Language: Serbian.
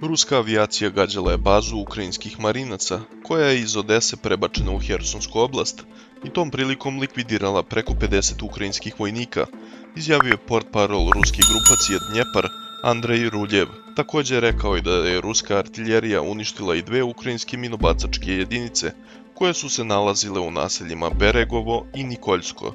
Ruska avijacija gađala je bazu ukrajinskih marinaca, koja je iz Odese prebačena u Hersonsku oblast i tom prilikom likvidirala preko 50 ukrajinskih vojnika, izjavio je port parol ruske grupacije Dnjepar Andrej Ruljev. Također rekao je da je ruska artiljerija uništila i dve ukrajinske minobacačke jedinice, koje su se nalazile u naseljima Beregovo i Nikoljsko,